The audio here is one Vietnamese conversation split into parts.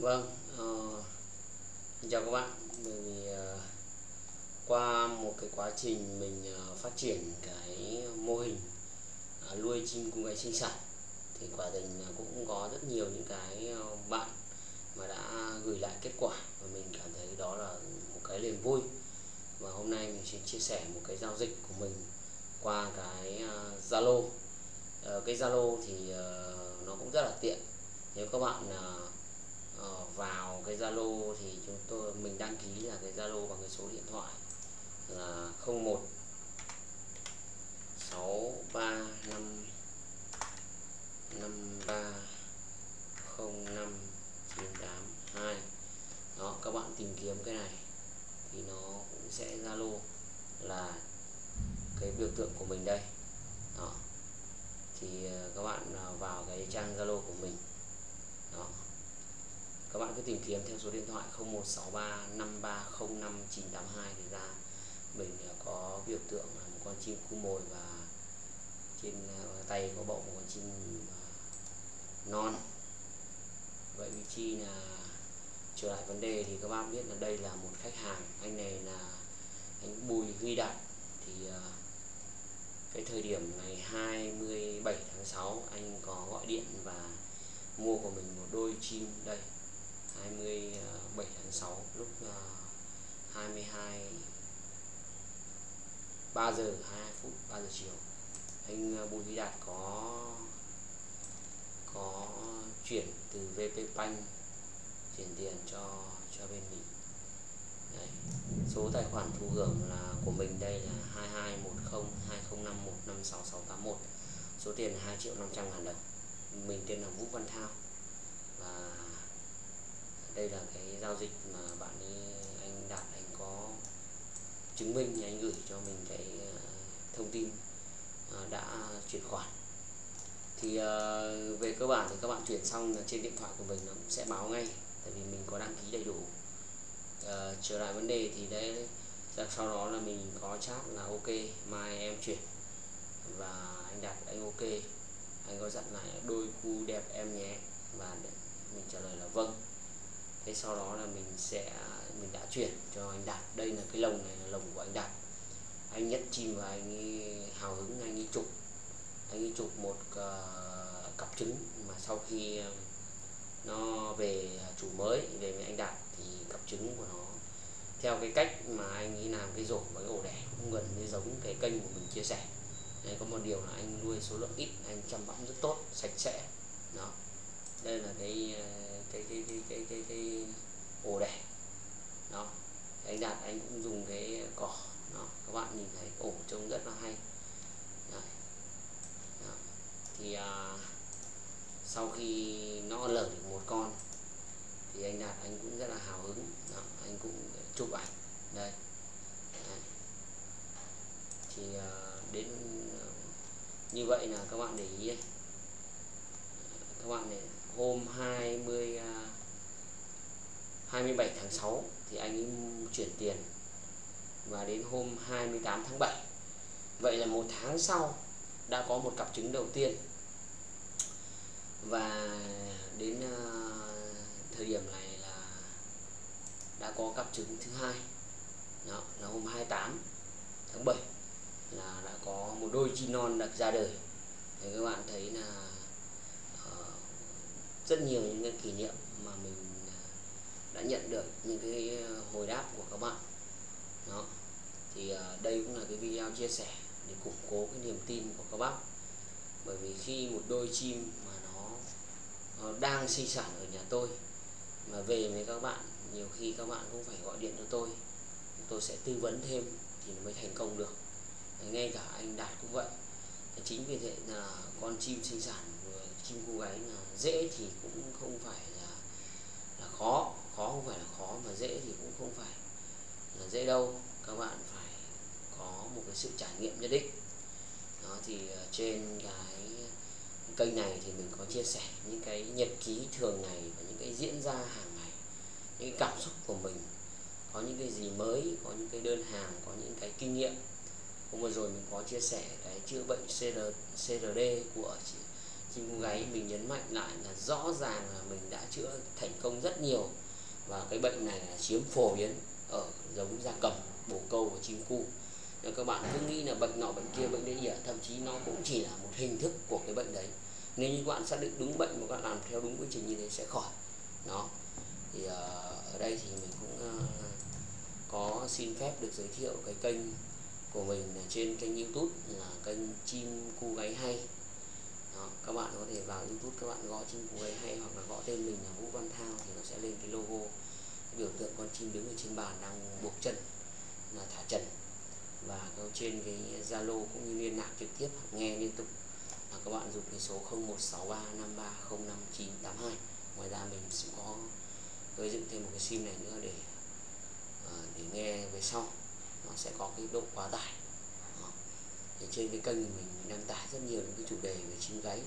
Vâng, uh, chào các bạn. mình uh, ờ, qua một cái quá trình mình uh, phát triển cái mô hình uh, nuôi chim cung gáy sinh sản thì quả tình cũng có rất nhiều những cái bạn mà đã gửi lại kết quả và mình cảm thấy đó là một cái niềm vui. Và hôm nay mình sẽ chia sẻ một cái giao dịch của mình qua cái Zalo Zalo. uh, cái Zalo thì uh, nó cũng rất là tiện. Nếu các bạn uh, Ờ, vào cái Zalo thì chúng tôi, mình đăng ký là cái Zalo bằng cái số điện thoại là 01 635 53 05 982 đó, các bạn tìm kiếm cái này thì nó cũng sẽ Zalo là cái biểu tượng của mình đây. Đó. Thì ờ, các bạn vào cái trang Zalo của mình các bạn cứ tìm kiếm theo số điện thoại 0163 5305 982 thì ra mình à, có biểu tượng là một con chim cu mồi và trên à, tay có bậu một con chim à, non. Vậy vị trí là trở lại vấn đề thì các bạn biết là đây là một khách hàng, anh này là anh Bùi Huy Đạt thì cái thời điểm ngày 27 tháng 6 anh có gọi điện và mua của mình một đôi chim đây. 27 tháng 6 lúc à, 22 3 giờ 2 phút 3 giờ chiều, anh à, Bùi Huy Đạt có có chuyển từ VP Bank, chuyển tiền cho cho bên mình Đấy. số tài khoản thụ hưởng là của mình đây là 2210 2051 56681 số tiền là 2 triệu 500 ngàn đồng mình tên là Vũ Văn Thao và đây là cái giao dịch mà bạn ấy, anh đạt, anh có chứng minh thì anh gửi cho mình cái à, thông tin à, đã chuyển khoản. Thì à, về cơ bản thì các bạn chuyển xong là trên điện thoại của mình nó cũng sẽ báo ngay, tại vì mình có đăng ký đầy đủ. Trở lại vấn đề thì đấy sau đó là mình có chat là ok, mai em chuyển. Và anh đạt, anh ok. Anh có dặn lại đôi cu đẹp em nhé. Và mình trả lời là vâng thế sau đó là mình sẽ, mình đã chuyển cho anh đạt. Đây là cái lồng này là lồng của anh đạt. Anh nhất chim và anh ấy hào hứng, anh ấy chụp. Anh ấy chụp một ờ, cặp trứng mà sau khi ờ, nó về chủ mới, về với anh đạt thì cặp trứng của nó, theo cái cách mà anh ấy làm cái rổ và cái ổ đẻ cũng gần như giống cái kênh của mình chia sẻ. Đây có một điều là anh nuôi số lượng ít, anh chăm bẵm rất tốt, sạch sẽ. Đó. Đây là cái ờ, cái cái cái cái cái, cái ổ đẻ đó anh đạt anh cũng dùng cái cỏ đó các bạn nhìn thấy ổ trông rất là hay. Đấy. Đó. thì à, sau khi nó lở được một con thì anh đạt anh cũng rất là hào hứng. Đó, anh cũng chụp ảnh. Đây. Đấy. thì à, đến à, như vậy là các bạn để ý đây các bạn để hôm 20 27 à, tháng 6 thì anh ấy chuyển tiền và đến hôm 28 tháng 7 vậy là một tháng sau đã có một cặp trứng đầu tiên. Và đến à, thời điểm này là đã có cặp trứng thứ hai. Đó, là hôm 28 tháng 7 là đã có một đôi chim non đặt ra đời. Thì các bạn thấy là rất nhiều những cái kỷ niệm mà mình à, đã nhận được những cái à, hồi đáp của các bạn. Đó. Thì à, đây cũng là cái video chia sẻ để củng cố cái niềm tin của các bác. Bởi vì khi một đôi chim mà nó, nó đang sinh sản ở nhà tôi mà về với các bạn nhiều khi các bạn cũng phải gọi điện cho tôi tôi sẽ tư vấn thêm thì nó mới thành công được. Ngay cả anh đạt cũng vậy. Chính vì thế là con chim sinh sản của chim cô gái là dễ thì cũng không phải là là khó khó không phải là khó mà dễ thì cũng không phải là dễ đâu. Các bạn phải có một cái sự trải nghiệm nhất định. Đó thì ờ, trên cái kênh này thì mình có chia sẻ những cái nhật ký thường ngày và những cái diễn ra hàng ngày những cái cảm xúc của mình. Có những cái gì mới có những cái đơn hàng có những cái kinh nghiệm. Hôm vừa rồi mình có chia sẻ cái chữa bệnh CR, CRD của chị chim gáy, mình nhấn mạnh lại là rõ ràng là mình đã chữa thành công rất nhiều. Và cái bệnh này là chiếm phổ biến ở giống gia cầm, bồ câu và chim cu. Nên các bạn cứ nghĩ là bệnh nọ bệnh kia, bệnh đấy ỉa à? thậm chí nó cũng chỉ là một hình thức của cái bệnh đấy. Nếu như các bạn xác định đúng bệnh và các bạn làm theo đúng quy trình như thế sẽ khỏi. Nó. thì ờ, ở đây thì mình cũng ờ, có xin phép được giới thiệu cái kênh của mình trên kênh youtube là kênh chim cu gáy hay đó, các bạn có thể vào youtube các bạn gõ chim cú hay hoặc là gõ tên mình là vũ văn thao thì nó sẽ lên cái logo. Cái biểu tượng con chim đứng ở trên bàn đang buộc chân là thả trần và trên cái zalo cũng như liên lạc trực tiếp hoặc nghe liên tục. Là các bạn dùng cái số 0163530592 ngoài ra mình cũng có gây dựng thêm một cái sim này nữa để ờ, để nghe về sau. Nó sẽ có cái độ quá tải thì trên cái kênh mình đăng tải rất nhiều những cái chủ đề về chim gáy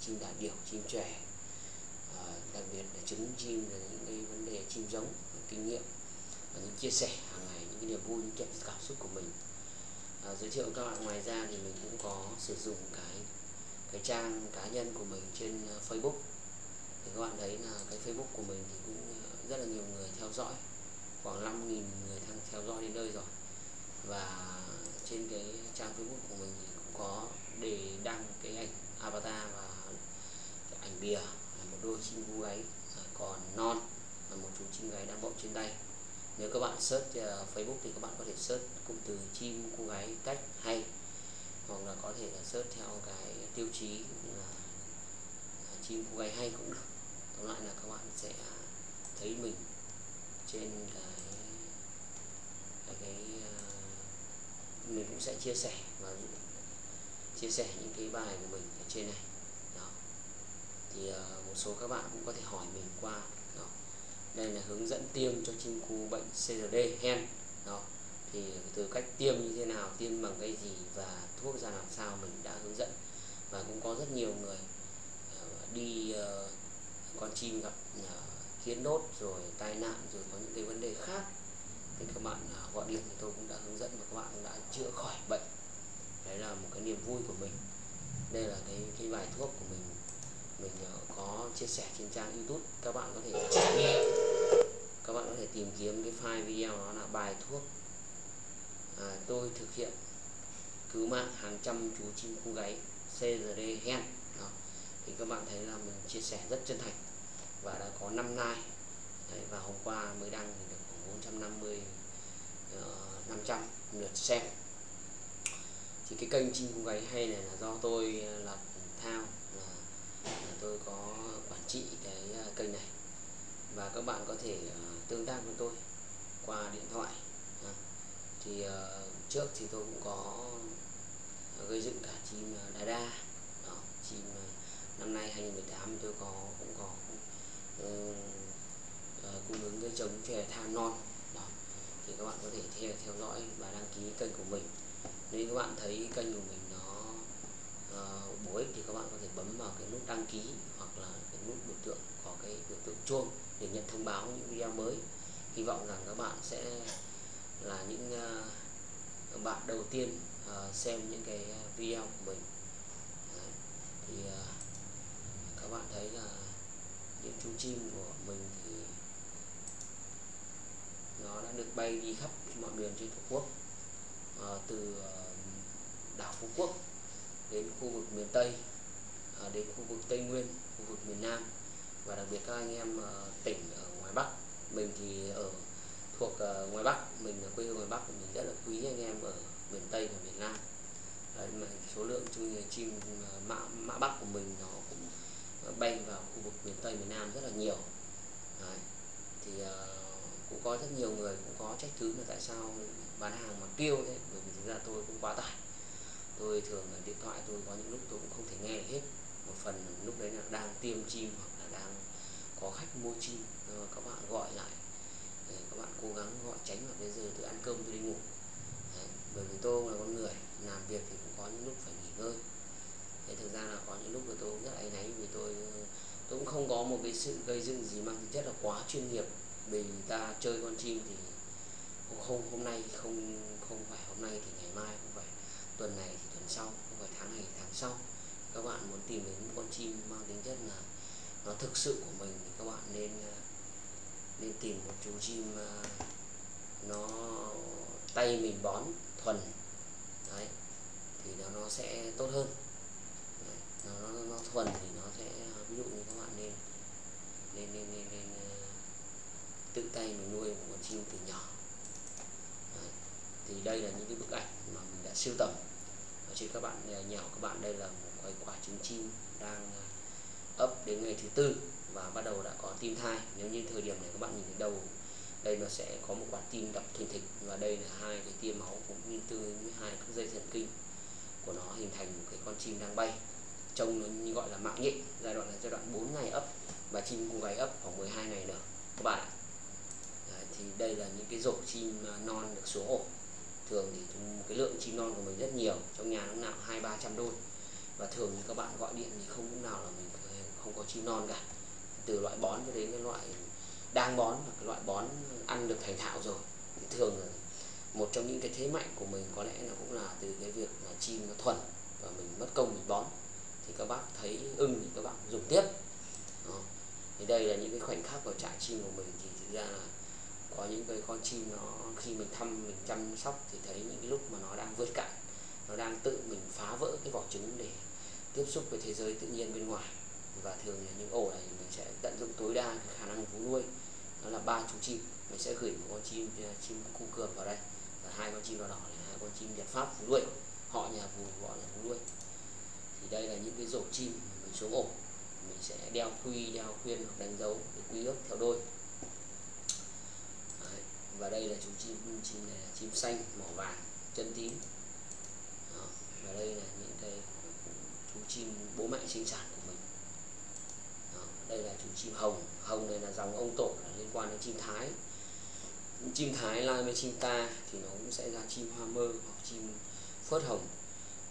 chim đà điểu chim trẻ ờ, đặc biệt là trứng chim là những cái vấn đề chim giống kinh nghiệm và những chia sẻ hàng ngày những cái niềm vui những cảm xúc của mình. À, giới thiệu các bạn ngoài ra thì mình cũng có sử dụng cái cái trang cá nhân của mình trên ờ, Facebook. Thì các bạn thấy là cái Facebook của mình thì cũng rất là nhiều người theo dõi khoảng 5.000 người đang theo dõi đến nơi rồi. Và trên cái trang Facebook của mình thì cũng có để đăng cái ảnh avatar và cái ảnh bìa là một đôi chim cú gáy à, còn non là một chú chim gáy đang bậu trên tay. Nếu các bạn search uh, Facebook thì các bạn có thể search cụm từ chim cô gái cách hay hoặc là có thể là search theo cái tiêu chí là à, chim cô gái hay cũng được. Tóm lại là các bạn sẽ thấy mình trên cái cái, cái uh, mình cũng sẽ chia sẻ và chia sẻ những cái bài của mình ở trên này. Đó. Thì uh, một số các bạn cũng có thể hỏi mình qua đó. Đây là hướng dẫn tiêm cho chim cu bệnh CRD hen. Đó. Thì từ cách tiêm như thế nào tiêm bằng cái gì và thuốc ra làm sao mình đã hướng dẫn. Và cũng có rất nhiều người uh, đi uh, con chim gặp uh, kiến đốt rồi tai nạn rồi có những cái vấn đề khác thì các bạn à, gọi điện thì tôi cũng đã hướng dẫn và các bạn đã chữa khỏi bệnh. Đấy là một cái niềm vui của mình. Đây là cái cái bài thuốc của mình mình à, có chia sẻ trên trang youtube. Các bạn có thể nghe. Các bạn có thể tìm kiếm cái file video đó là bài thuốc à, tôi thực hiện cứu mạng hàng trăm chú chim cu gáy CRD hen. Đó. thì các bạn thấy là mình chia sẻ rất chân thành và đã có 5 like. Đấy, và hôm qua mới đăng thì được 450 uh, 500 lượt xem. Thì cái kênh chim cung gáy hay này là do tôi ờ, là thao là, là tôi có quản trị cái ờ, kênh này. Và các bạn có thể uh, tương tác với tôi qua điện thoại à, thì uh, trước thì tôi cũng có gây dựng cả chim đa đa đó, chim năm nay 2018 tôi có cũng có uh, cung ứng cái trống chè than non. Đó. Thì các bạn có thể theo theo dõi và đăng ký kênh của mình. Nếu các bạn thấy kênh của mình nó uh, bổ ích thì các bạn có thể bấm vào cái nút đăng ký hoặc là cái nút biểu tượng có cái biểu tượng chuông để nhận thông báo những video mới. Hy vọng rằng các bạn sẽ là những uh, bạn đầu tiên uh, xem những cái video của mình. Đấy. thì uh, các bạn thấy là những chú chim của mình thì nó đã được bay đi khắp mọi miền trên tổ quốc à, từ ờ, đảo phú quốc đến khu vực miền tây à, đến khu vực tây nguyên khu vực miền nam và đặc biệt các anh em à, tỉnh ở ngoài bắc mình thì ở thuộc à, ngoài bắc mình ở quê hương ngoài bắc mình rất là quý anh em ở miền tây và miền nam Đấy, mà số lượng chim mã mã bắc của mình nó cũng bay vào khu vực miền tây miền nam rất là nhiều Đấy. thì uh, cũng có rất nhiều người cũng có trách cứ là tại sao bán hàng mà kêu thế, bởi vì thực ra tôi cũng quá tải. Tôi thường là điện thoại tôi có những lúc tôi cũng không thể nghe hết. Một phần lúc đấy là đang tiêm chim hoặc là đang có khách mua chim các bạn gọi lại. Các bạn cố gắng gọi tránh vào cái giờ tôi ăn cơm tôi đi ngủ. Đấy. bởi vì tôi là con người, làm việc thì cũng có những lúc phải nghỉ ngơi. Thế thực ra là có những lúc mà tôi cũng rất áy náy vì tôi tôi cũng không có một cái sự gây dựng gì mang tính chất là quá chuyên nghiệp mình ta chơi con chim thì không hôm nay không không phải hôm nay thì ngày mai không phải tuần này thì tuần sau không phải tháng này thì tháng sau. Các bạn muốn tìm đến con chim mang tính chất là nó thực sự của mình thì các bạn nên ờ, nên tìm một chú chim ờ, nó tay mình bón thuần. Đấy thì nó nó sẽ tốt hơn. Đấy, nó, nó, nó thuần thì nó sẽ ờ, ví dụ như các bạn nên nên nên, nên tự tay mình nuôi một con chim từ nhỏ. Đấy. thì đây là những cái bức ảnh mà mình đã siêu tầm ở trên các bạn nhỏ các bạn. Đây là một cái quả trứng chim đang à, ấp đến ngày thứ tư và bắt đầu đã có tim thai. Nếu như thời điểm này các bạn nhìn thấy đầu, đây nó sẽ có một quả tim đập thình thịch và đây là hai cái tia máu cũng như từ hai các dây thần kinh của nó hình thành một cái con chim đang bay. Trông nó như gọi là mạng nhện, giai đoạn là giai đoạn 4 ngày ấp và chim cũng gáy ấp khoảng 12 ngày nữa các bạn Đấy, thì đây là những cái rổ chim à, non được số ổ. Thường thì cái lượng chim non của mình rất nhiều, trong nhà lúc nào hai, ba trăm đôi. Và thường thì các bạn gọi điện thì không lúc nào là mình không có chim non cả. Từ loại bón cho đến cái loại đang bón và cái loại bón ăn được thành thạo rồi. Thì thường là một trong những cái thế mạnh của mình có lẽ là cũng là từ cái việc là chim nó thuần và mình mất công mình bón. Thì các bác thấy ưng thì các bạn dùng tiếp. Đó. thì đây là những cái khoảnh khắc ở trại chim của mình thì thực ra là có những cái con chim nó, khi mình thăm, mình chăm sóc thì thấy những cái lúc mà nó đang vượt cạn, nó đang tự mình phá vỡ cái vỏ trứng để tiếp xúc với thế giới tự nhiên bên ngoài. Và thường là những ổ này mình sẽ tận dụng tối đa cái khả năng vú nuôi. Đó là ba chú chim, mình sẽ gửi một con chim à, chim cu cường vào đây. Và hai con chim đỏ đỏ là hai con chim nhật pháp vú nuôi. Họ nhà vú gọi là vú nuôi. Thì đây là những cái rổ chim mình xuống ổ. Mình sẽ đeo quy, đeo khuyên hoặc đánh dấu để quy ước theo đôi và đây là chú chim chim này là chim xanh mỏ vàng, chân tím. Đó. và đây là những cái chú chim, bố mẹ sinh sản của mình. Đó. đây là chú chim hồng. Hồng này là dòng ông tổ, là liên quan đến chim thái. Chim thái lai với chim ta thì nó cũng sẽ ra chim hoa mơ hoặc chim phớt hồng.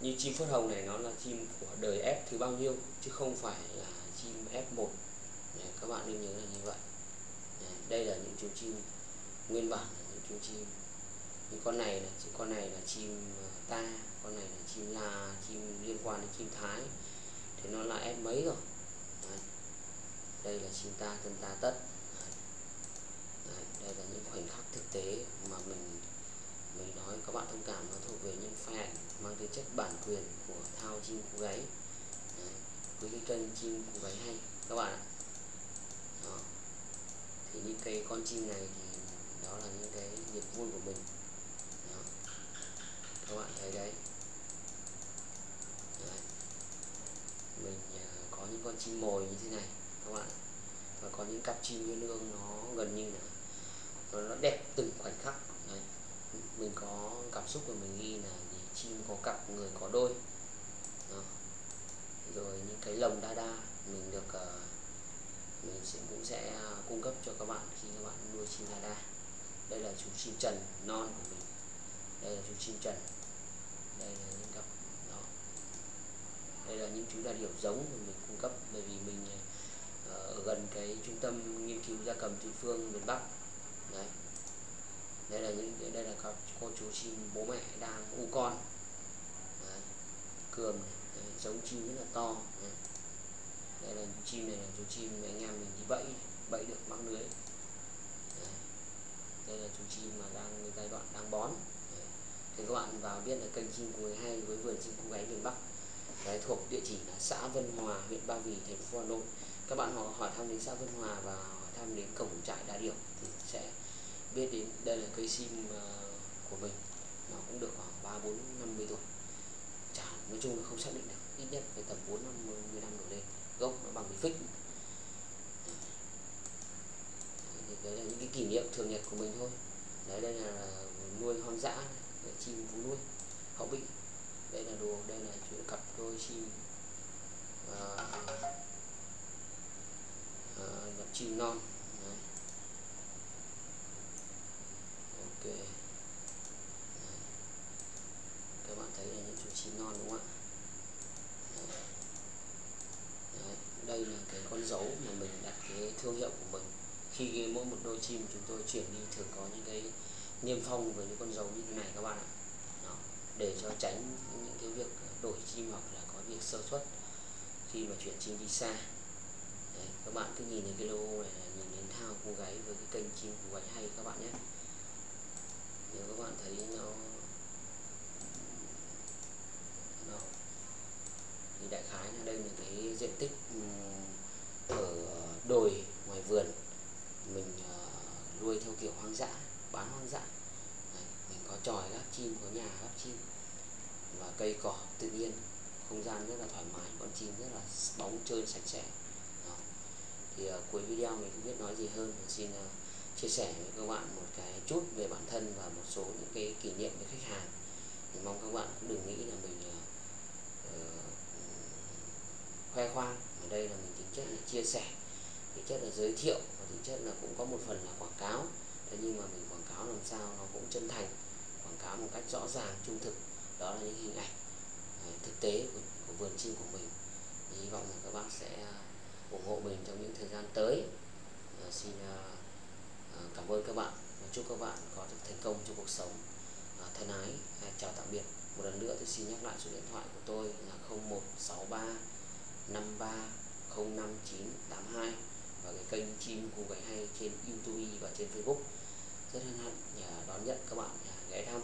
Như chim phớt hồng này nó là chim của đời F thứ bao nhiêu, chứ không phải là chim F1 các bạn nên nhớ là như vậy. Đây là những chú chim nguyên bản là những chú chim. Như con này là con này là chim ờ, ta con này là chim là chim liên quan đến chim thái. Thì nó là F mấy rồi? Đấy. đây là chim ta thân ta tất. Đấy. Đấy, đây là những khoảnh khắc thực tế mà mình mình nói các bạn thông cảm nó thuộc về những file mang tính chất bản quyền của thao chim cú gáy. Đấy, với cái kênh chim cú gáy hay các bạn ạ. Thì những cái con chim này thì đó là những cái niềm vui của mình đó. các bạn thấy đấy, đấy. mình uh, có những con chim mồi như thế này các bạn và có những cặp chim như nương nó gần như là nó, nó đẹp từng khoảnh khắc đấy. mình có cảm xúc của mình ghi là gì chim có cặp người có đôi đó. rồi những cái lồng đa đa mình được uh, mình sẽ cũng sẽ à, cung cấp cho các bạn khi các bạn nuôi chim đa đa đây là chú chim trần non của mình đây là chú chim trần đây là những cặp đó đây là những chú đà điểu giống mà mình cung cấp bởi vì mình ờ, ở gần cái trung tâm nghiên cứu gia cầm thụy phương miền bắc đấy đây là những đây là các cô chú chim bố mẹ đang u con đấy. cườm. Đấy, giống chim rất là to đấy. đây là chim này là chú chim anh em mình đi bẫy bẫy được mắc lưới đây là chú chim mà đang giai đoạn đang bón. Đấy. thì các bạn vào biết là kênh chim cú hay với vườn chim cú gáy miền bắc. Đấy, thuộc địa chỉ là xã Vân Hòa, huyện Ba Vì, thành phố Hà Nội. Các bạn họ hỏi thăm đến xã Vân Hòa và hỏi thăm đến cổng trại đa điểu thì sẽ biết đến đây là cây sim ờ, của mình. Nó cũng được khoảng ba, bốn, năm mươi tuổi. Chả, nói chung là không xác định được, ít nhất phải tầm bốn, năm mươi, năm đổ lên. Gốc nó bằng cái phích. Đấy, là những cái kỷ niệm thường nhật của mình thôi. Đấy đây là nuôi hoang dã này, chim vú nuôi hậu bị đây là đồ đây là chuyện cặp đôi chim à, à, chim non đấy. ok. Đấy. các bạn thấy là những chú chim non đúng không ạ? Đây là cái con dấu mà mình đặt cái thương hiệu của mình khi mỗi một đôi chim chúng tôi chuyển đi thường có những cái niêm phong với những con dấu như thế này các bạn ạ. Đó. để cho tránh những cái việc đổi chim hoặc là có việc sơ xuất khi mà chuyển chim đi xa. Đấy, các bạn cứ nhìn thấy cái logo này là nhìn đến thao cô gái với cái kênh chim cô gái hay các bạn nhé. Nếu các bạn thấy nó nó thì đại khái là đây là cái diện tích ở đồi ngoài vườn nuôi theo kiểu hoang dã bán hoang dã. Đấy, mình có tròi gác chim có nhà gác chim và cây cỏ tự nhiên không gian rất là thoải mái con chim rất là bóng trơn sạch sẽ. Đó. thì uh, cuối video mình không biết nói gì hơn mình xin uh, chia sẻ với các bạn một cái chút về bản thân và một số những cái kỷ niệm với khách hàng. Mình mong các bạn cũng đừng nghĩ là mình uh, khoe khoang. Ở đây là mình tính chất là chia sẻ tính chất là giới thiệu thực chất là cũng có một phần là quảng cáo. Thế nhưng mà mình quảng cáo làm sao nó cũng chân thành quảng cáo một cách rõ ràng trung thực. Đó là những hình ảnh à, thực tế của, của vườn chim của mình. Thì hy vọng là các bác sẽ à, ủng hộ mình trong những thời gian tới. À, xin à, à, cảm ơn các bạn và chúc các bạn có được thành công trong cuộc sống. À, thân ái à, chào tạm biệt. Một lần nữa tôi xin nhắc lại số điện thoại của tôi là 0163 53 05982 và cái kênh chim cô cái hay trên youtube và trên facebook. Rất hân hạnh đón nhận các bạn ghé thăm.